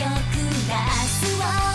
く出すを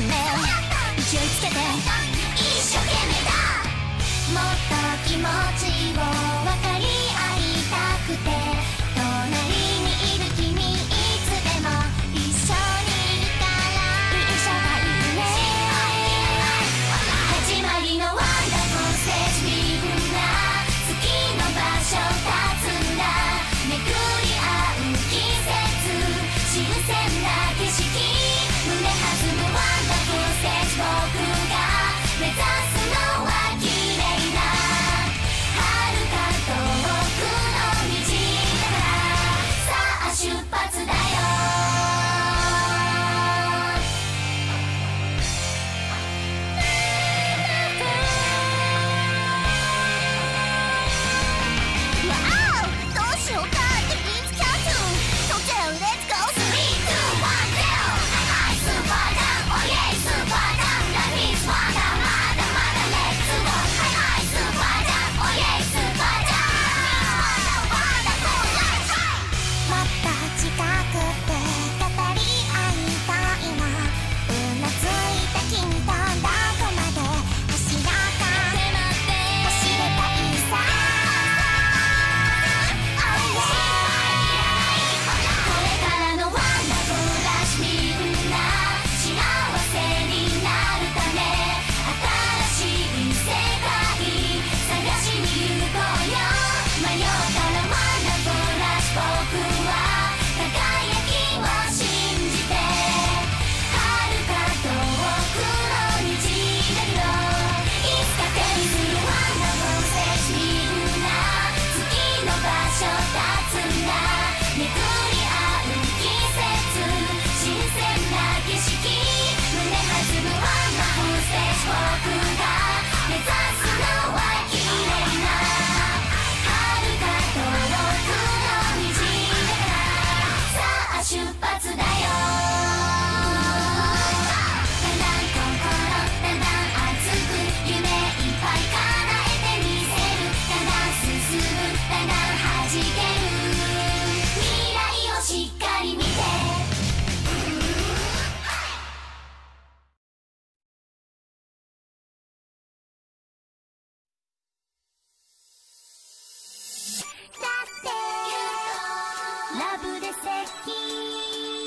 んで気をつけてブで接近